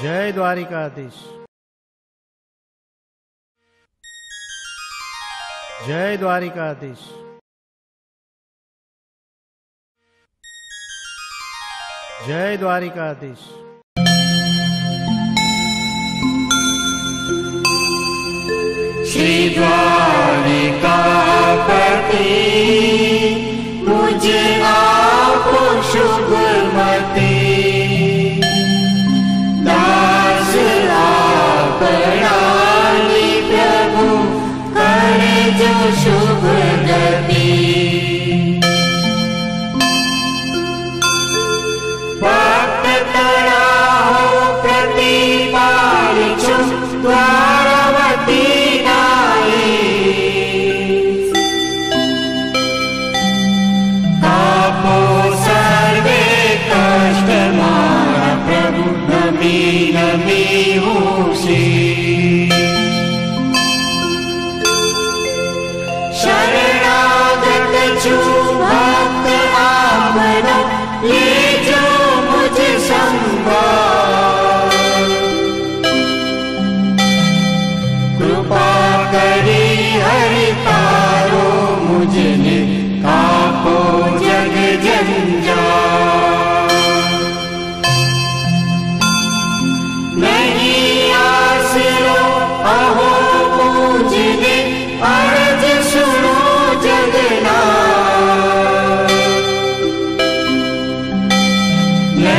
जय द्वारिकाधीश जय द्वारिकाधीश जय द्वारिकाधीश श्री द्वारिकापति मुझे सुगुण Yeah.